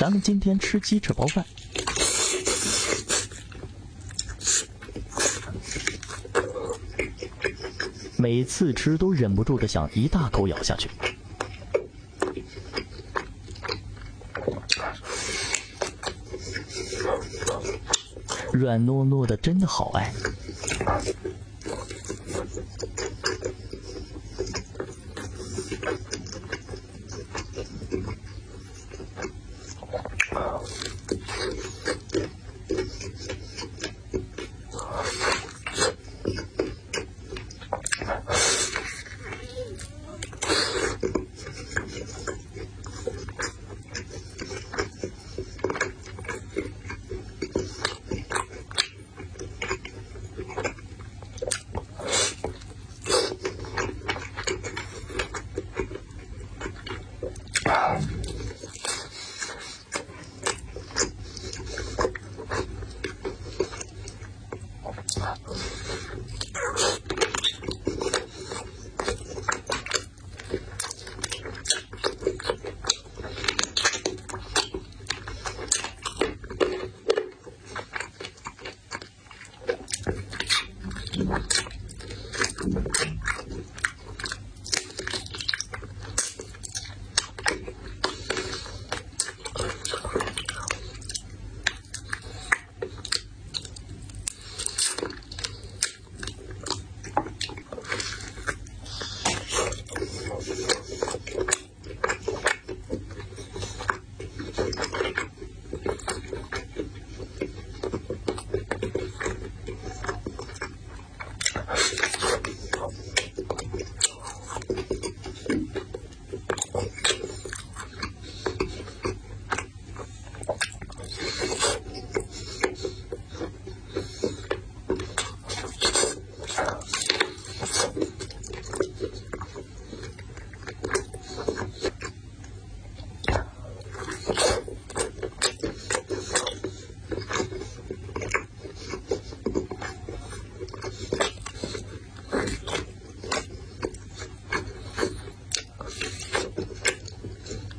咱们今天吃鸡翅包饭。每次吃都忍不住的想一大口咬下去，软糯糯的，真的好爱。